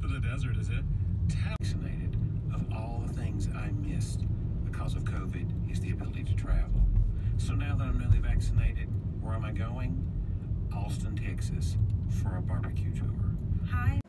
ship in the desert, is it? Vaccinated. Of all the things I missed because of COVID is the ability to travel. So now that I'm newly vaccinated, where am I going? Austin, Texas, for a barbecue tour. Hi.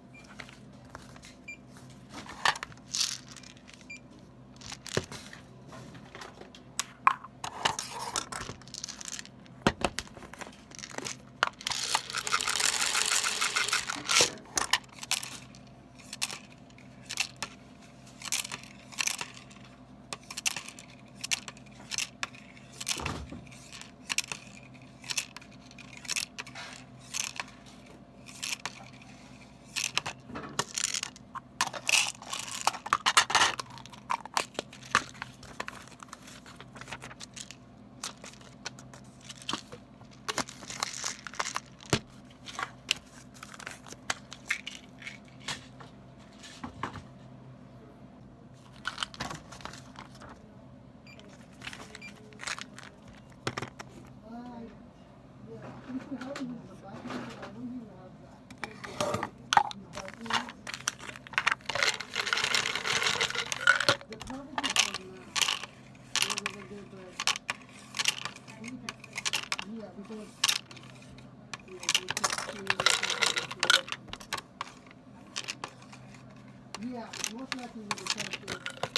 Yeah, most likely we will